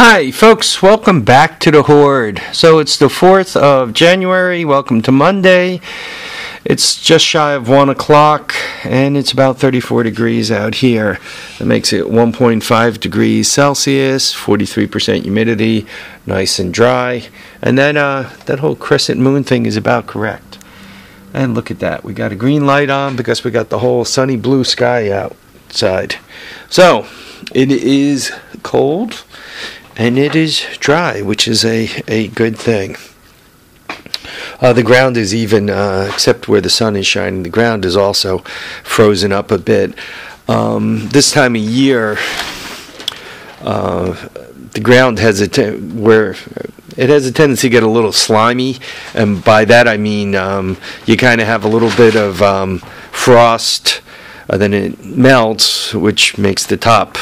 Hi, folks. Welcome back to the Horde. So it's the 4th of January. Welcome to Monday. It's just shy of 1 o'clock and it's about 34 degrees out here. That makes it 1.5 degrees Celsius, 43% humidity, nice and dry. And then uh, that whole crescent moon thing is about correct. And look at that. We got a green light on because we got the whole sunny blue sky outside. So it is cold and it is dry, which is a, a good thing. Uh, the ground is even, uh, except where the sun is shining, the ground is also frozen up a bit. Um, this time of year, uh, the ground has a where it has a tendency to get a little slimy, and by that I mean um, you kind of have a little bit of um, frost, uh, then it melts, which makes the top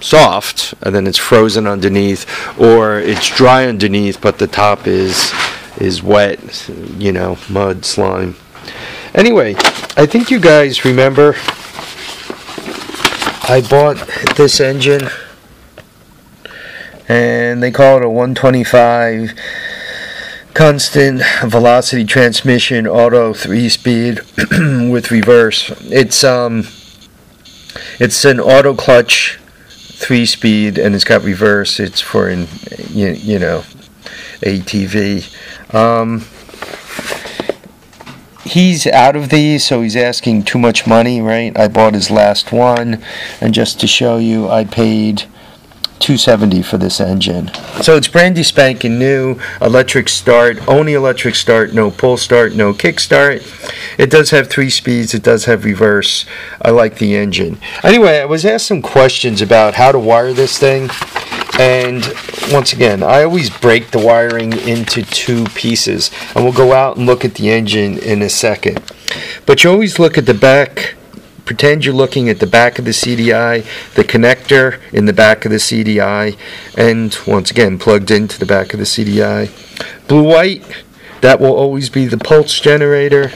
soft and then it's frozen underneath or it's dry underneath but the top is is wet you know mud slime. Anyway i think you guys remember i bought this engine and they call it a 125 constant velocity transmission auto 3 speed with reverse. It's um it's an auto clutch three speed and it's got reverse. It's for in you, you know ATV. Um, he's out of these, so he's asking too much money, right? I bought his last one, and just to show you, I paid 270 for this engine. So it's brandy spanking new, electric start, only electric start, no pull start, no kick start. It does have three speeds, it does have reverse. I like the engine. Anyway, I was asked some questions about how to wire this thing. And once again, I always break the wiring into two pieces. And we'll go out and look at the engine in a second. But you always look at the back pretend you're looking at the back of the CDI, the connector in the back of the CDI, and once again plugged into the back of the CDI. Blue white, that will always be the pulse generator.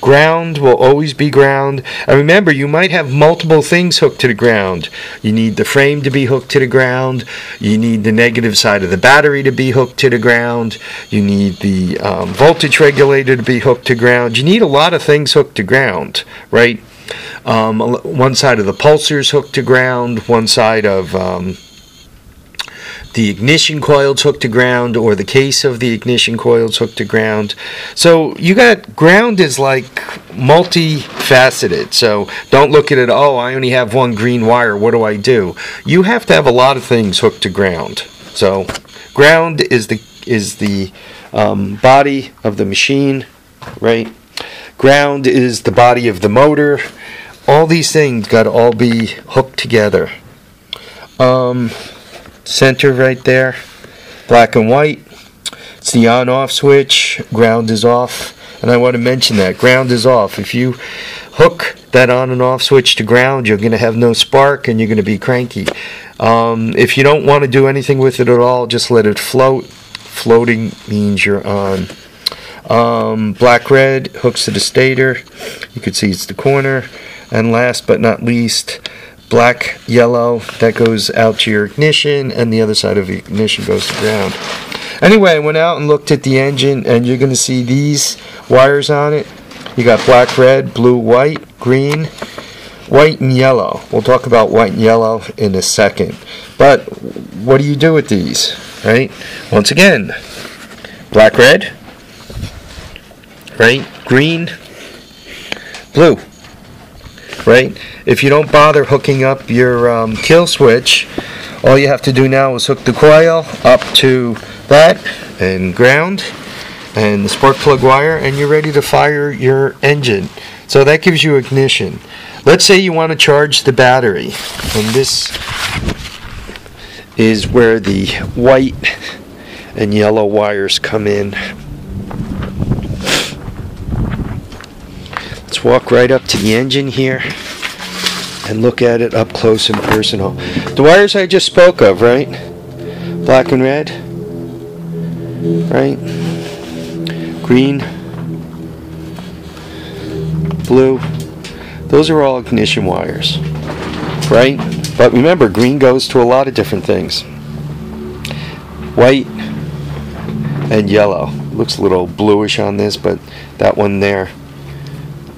Ground will always be ground. And remember, you might have multiple things hooked to the ground. You need the frame to be hooked to the ground. You need the negative side of the battery to be hooked to the ground. You need the um, voltage regulator to be hooked to ground. You need a lot of things hooked to ground, right? Um, one side of the pulser is hooked to ground, one side of um, the ignition coils hooked to ground, or the case of the ignition coils hooked to ground. So you got ground is like multifaceted. So don't look at it, oh, I only have one green wire. What do I do? You have to have a lot of things hooked to ground. So ground is the is the um, body of the machine, right? Ground is the body of the motor all these things got to all be hooked together. Um, center right there, black and white. It's the on-off switch. Ground is off, and I want to mention that ground is off. If you hook that on and off switch to ground, you're going to have no spark, and you're going to be cranky. Um, if you don't want to do anything with it at all, just let it float. Floating means you're on. Um, black red hooks to the stator. You can see it's the corner. And last but not least, black yellow that goes out to your ignition, and the other side of the ignition goes to ground. Anyway, I went out and looked at the engine, and you're going to see these wires on it. You got black, red, blue, white, green, white, and yellow. We'll talk about white and yellow in a second. But what do you do with these, right? Once again, black, red, right? Green, blue right? If you don't bother hooking up your um, kill switch, all you have to do now is hook the coil up to that and ground and the spark plug wire and you're ready to fire your engine. So that gives you ignition. Let's say you want to charge the battery and this is where the white and yellow wires come in. Walk right up to the engine here and look at it up close and personal. The wires I just spoke of, right? Black and red, right? Green, blue. Those are all ignition wires, right? But remember, green goes to a lot of different things. white and yellow. Looks a little bluish on this, but that one there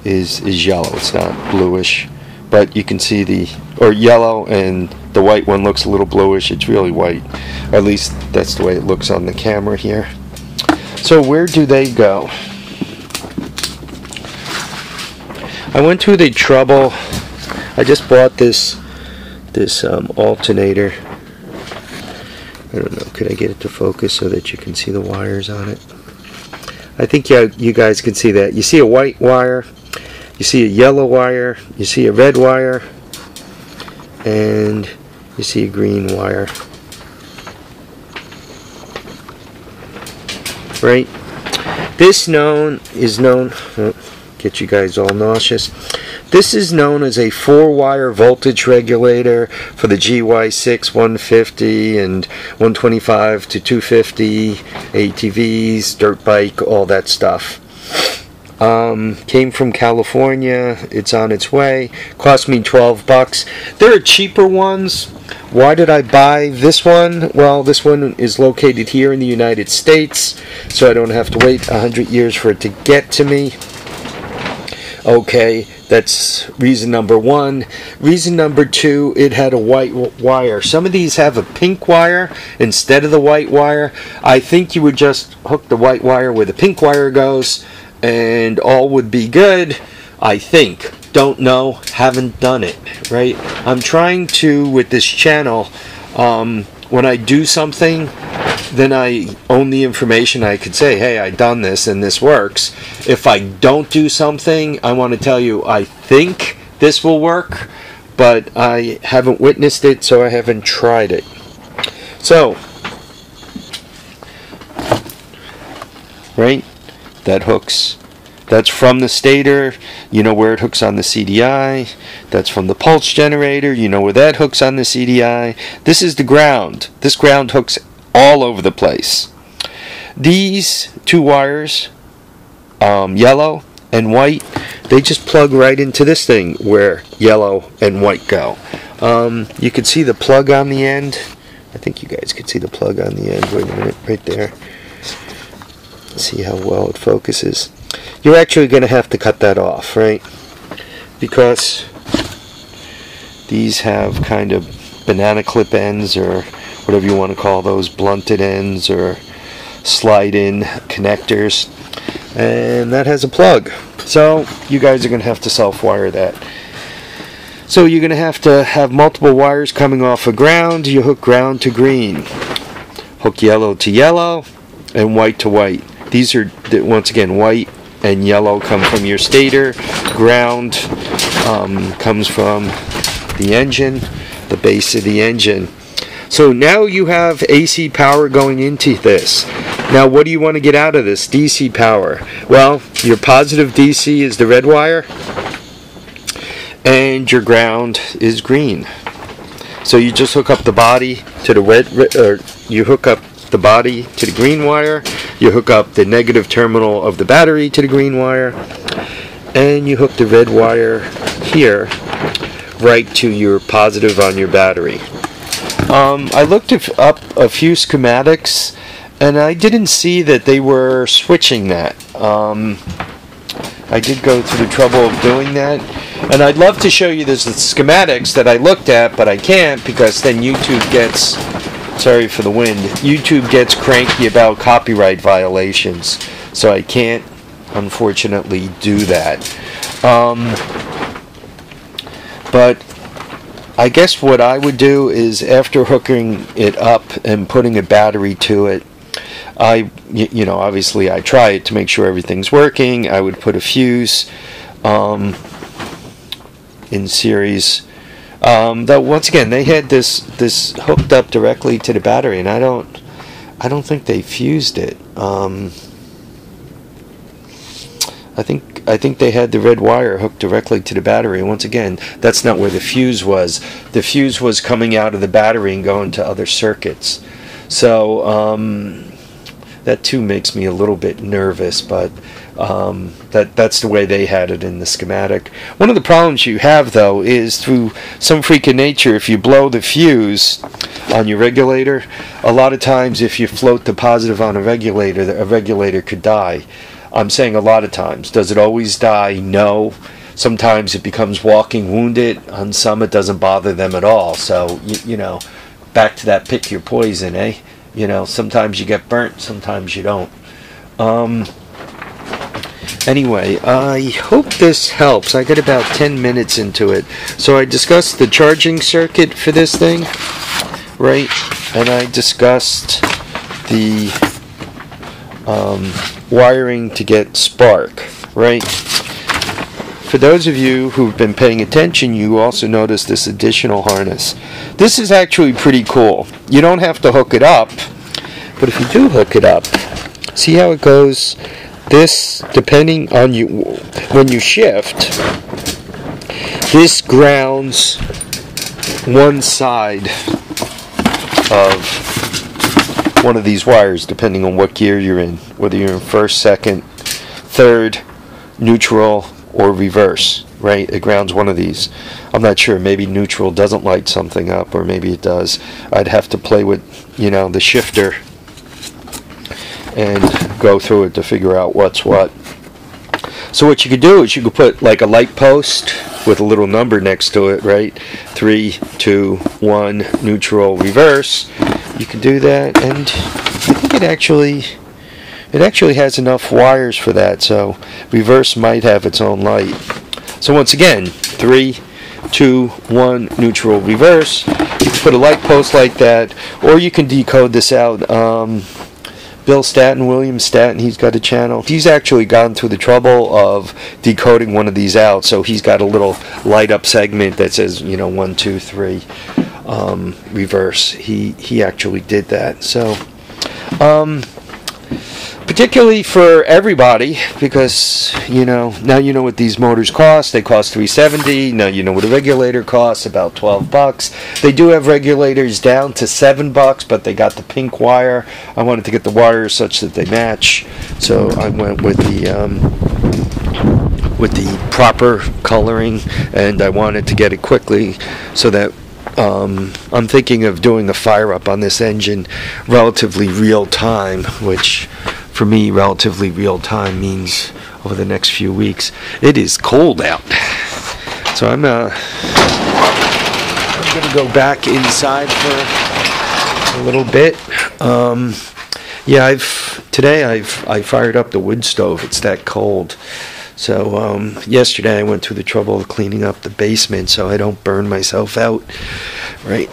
is is yellow. It's not bluish, but you can see the or yellow and the white one looks a little bluish. It's really white. At least that's the way it looks on the camera here. So where do they go? I went through the trouble. I just bought this this um, alternator. I don't know. Could I get it to focus so that you can see the wires on it? I think you, you guys can see that. You see a white wire, you see a yellow wire, you see a red wire, and you see a green wire. Right? This known is known, oh, get you guys all nauseous. This is known as a four-wire voltage regulator for the GY6 150 and 125 to 250 ATVs, dirt bike, all that stuff. Um, came from California. It's on its way. Cost me 12 bucks. There are cheaper ones. Why did I buy this one? Well, this one is located here in the United States, so I don't have to wait 100 years for it to get to me. Okay, that's reason number one. Reason number two, it had a white wire. Some of these have a pink wire instead of the white wire. I think you would just hook the white wire where the pink wire goes and all would be good. I think. Don't know. Haven't done it. Right? I'm trying to, with this channel, um, when I do something, then I own the information. I could say, hey, I done this and this works. If I don't do something, I want to tell you, I think this will work, but I haven't witnessed it, so I haven't tried it. So, right, that hooks. That's from the stator, you know where it hooks on the CDI. That's from the pulse generator, you know where that hooks on the CDI. This is the ground. This ground hooks all over the place. These two wires, um, yellow and white, they just plug right into this thing where yellow and white go. Um, you can see the plug on the end. I think you guys can see the plug on the end. Wait a minute, right there. See how well it focuses. You're actually going to have to cut that off, right? Because these have kind of banana clip ends or whatever you want to call those, blunted ends or slide-in connectors. And that has a plug. So you guys are going to have to self-wire that. So you're going to have to have multiple wires coming off of ground. You hook ground to green. Hook yellow to yellow and white to white. These are, once again, white and yellow come from your stator. Ground um, comes from the engine, the base of the engine. So now you have AC power going into this. Now what do you want to get out of this DC power? Well, your positive DC is the red wire and your ground is green. So you just hook up the body to the red, or you hook up the body to the green wire, you hook up the negative terminal of the battery to the green wire, and you hook the red wire here right to your positive on your battery. Um, I looked up a few schematics and I didn't see that they were switching that. Um, I did go through the trouble of doing that. And I'd love to show you the schematics that I looked at, but I can't because then YouTube gets, sorry for the wind, YouTube gets cranky about copyright violations. So I can't, unfortunately, do that. Um, but I guess what I would do is after hooking it up and putting a battery to it, I, you know, obviously I try it to make sure everything's working. I would put a fuse um, in series. Um, that once again they had this this hooked up directly to the battery, and I don't, I don't think they fused it. Um, I think I think they had the red wire hooked directly to the battery. Once again, that's not where the fuse was. The fuse was coming out of the battery and going to other circuits. So um, that too makes me a little bit nervous. But Um, that that's the way they had it in the schematic. One of the problems you have though is through some freak of nature, if you blow the fuse on your regulator, a lot of times if you float the positive on a regulator, a regulator could die. I'm saying a lot of times. Does it always die? No. Sometimes it becomes walking wounded. On some, it doesn't bother them at all. So you, you know, back to that pick your poison, eh? You know, sometimes you get burnt, sometimes you don't. Um, Anyway, I hope this helps. I got about 10 minutes into it. So I discussed the charging circuit for this thing, right? And I discussed the um, wiring to get spark, right? For those of you who've been paying attention, you also notice this additional harness. This is actually pretty cool. You don't have to hook it up, but if you do hook it up, see how it goes this depending on you when you shift this grounds one side of one of these wires depending on what gear you're in whether you're in first second third neutral or reverse right it grounds one of these i'm not sure maybe neutral doesn't light something up or maybe it does i'd have to play with you know the shifter and go through it to figure out what's what. So what you could do is you could put like a light post with a little number next to it, right? Three, two, one, neutral, reverse. You can do that, and I think it actually it actually has enough wires for that. So reverse might have its own light. So once again, three, two, one, neutral, reverse. You can put a light post like that, or you can decode this out. Um, Bill Staton, William Staton, he's got a channel. He's actually gone through the trouble of decoding one of these out, so he's got a little light up segment that says, you know, one, two, three, um, reverse. He he actually did that. So, um, particularly for everybody because you know now you know what these motors cost. They cost 370 now you know what a regulator costs about 12 bucks. They do have regulators down to 7 bucks but they got the pink wire. I wanted to get the wires such that they match. So i went with the um, with the proper coloring and i wanted to get it quickly so that um, I'm thinking of doing a fire up on this engine relatively real time, which for me, relatively real time means over the next few weeks. It is cold out, so I'm uh, I'm gonna go back inside for a little bit. Um, yeah, I've today I've I fired up the wood stove. It's that cold. So um, yesterday I went through the trouble of cleaning up the basement so I don't burn myself out. Right.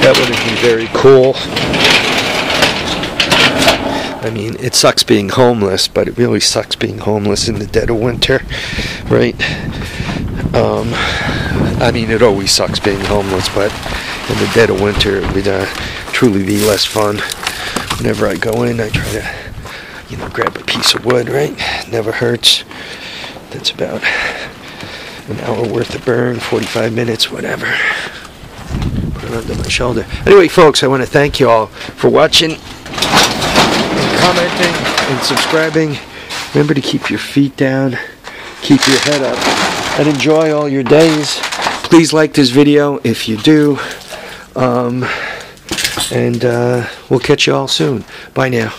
That would have been very cool. I mean, it sucks being homeless, but it really sucks being homeless in the dead of winter, right? Um, I mean, it always sucks being homeless, but in the dead of winter, it would uh, truly be less fun. Whenever I go in, I try to, you know, grab a piece of wood, right? Never hurts. That's about an hour worth of burn, 45 minutes, whatever. Put it under my shoulder. Anyway, folks, I want to thank you all for watching and commenting and subscribing. Remember to keep your feet down, keep your head up, and enjoy all your days. Please like this video if you do. Um, and uh, we'll catch you all soon. Bye now.